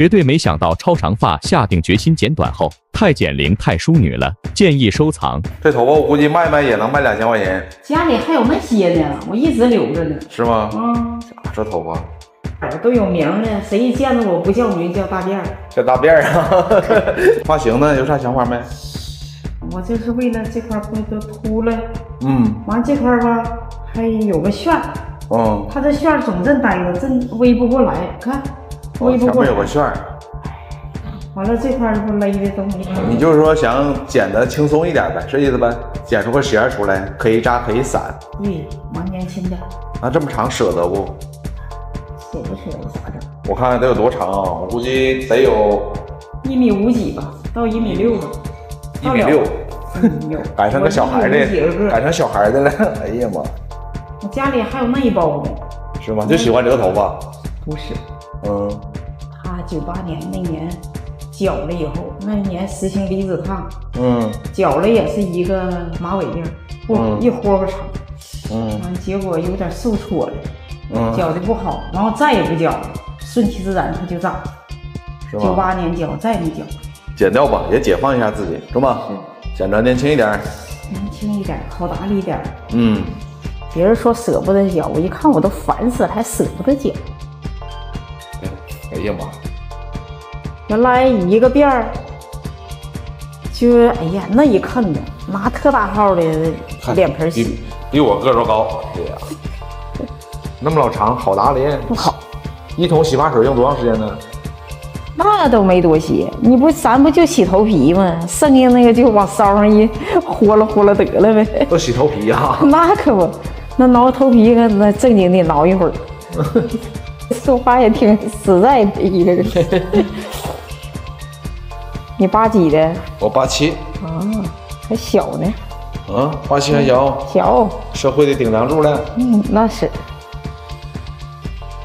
绝对没想到超长发下定决心剪短后，太减龄太淑女了，建议收藏。这头发我估计卖卖也能卖两千块钱，家里还有那些呢，我一直留着呢。是吗？嗯，咋这头发我都有名呢，谁一见着我不叫名叫大辫儿。叫大辫儿啊！发型呢？有啥想法没？我就是为了这块儿不都秃了，嗯完这块儿吧还有个旋儿，嗯，它这旋儿总这呆着，真微不过来，看微不过来前面有。个旋儿，完了这块儿不勒的都没看。你就是说想剪的轻松一点呗，是意思呗？剪出个弦儿出来，可以扎可以散。对，蛮年轻的，那这么长舍得不？舍不舍得咋整？我看看得有多长啊？我估计得有一米五几吧，到一米六吧。一米六，嗯，有。赶上个小孩的，个赶上小孩的了。哎呀妈，我家里还有那一包呢，是吗？就喜欢这个头发。不是，嗯他九八年那年绞了以后，那年实行离子烫，嗯绞了也是一个马尾辫儿，不、嗯一豁豁长，嗯完结果有点受挫了，嗯，绞的不好，然后再也不绞了，顺其自然它就长。是九？八年绞，再也没绞，剪掉吧，也解放一下自己，中吧？嗯显得年轻一点。年轻一点，好打理一点。嗯，别人说舍不得绞，我一看我都烦死了，还舍不得绞。哎呀妈，原来一个辫儿，就哎呀那一坑的，拿特大号的脸盆洗，比比我个儿都高。对呀，那么老长，好打理。不好。一桶洗发水用多长时间呢？那都没多洗，你不咱不就洗头皮吗？剩下那个就往骚上一豁了豁了得了呗。都洗头皮呀、那可不，那挠头皮可那正经得挠一会儿。说话也挺实在的一个人。你八几的？我八七，啊，还小呢，啊，八七还小，小。社会的顶梁柱了。嗯，那是。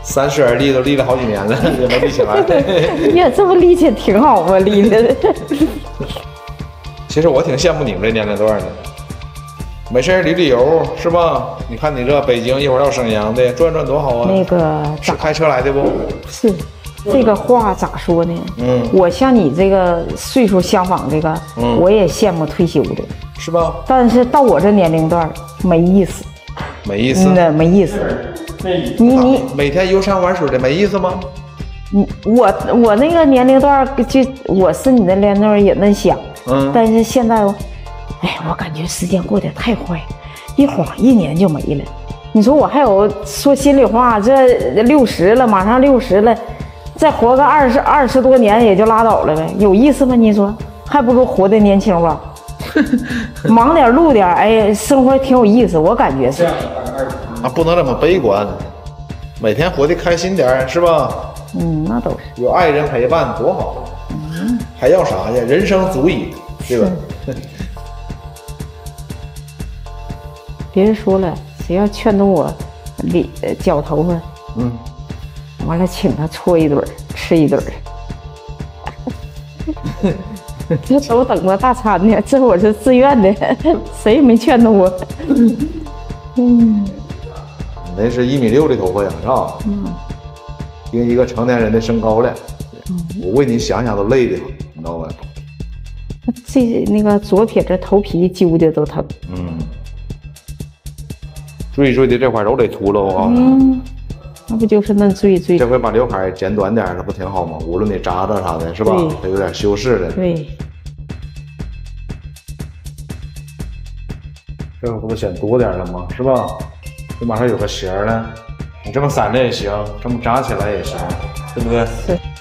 三十而立都立了好几年了，也没立起来。呀，这不立起挺好吗？立的。其实我挺羡慕你们这年龄段的，没事儿旅旅游是吧？你看你这北京一会儿到沈阳的，转转多好啊！那个是开车来的不？是？这个话咋说呢？嗯我像你这个岁数相仿，这个、嗯我也羡慕退休的，是吧？但是到我这年龄段没意思，没意思真。的没意思。你你每天游山玩水的没意思吗？你我我那个年龄段就我是你的年龄段也那想，嗯但是现在我，哎，我感觉时间过得太快，一晃一年就没了。你说我还有说心里话，这六十了，马上六十了，再活个二十二十多年也就拉倒了呗，有意思吗？你说，还不如活得年轻吧，忙点儿录点儿，哎，生活挺有意思，我感觉是。啊，不能这么悲观，每天活得开心点是吧？嗯，那都是。有爱人陪伴多好，嗯还要啥呀？人生足矣，对吧？别人说了，谁要劝动我理呃绞头发，嗯，完了请他搓一顿儿，吃一顿儿。这都等着大餐呢，这我是自愿的，谁也没劝动我。你那是一米六的头发呀，是吧？嗯，跟一个成年人的身高了。我为你想想都累的，你知道吗？这那个左撇子头皮揪的都疼。嗯，坠坠的这块都得秃了，我告诉你。嗯，那不就是那最最这回把刘海剪短点儿，那不挺好吗？无论你扎扎啥的，是吧对？它有点修饰的。对，这个不都剪多点了吗？是吧？这马上有个弦儿了，你这么散着也行，这么扎起来也行，对不对？是。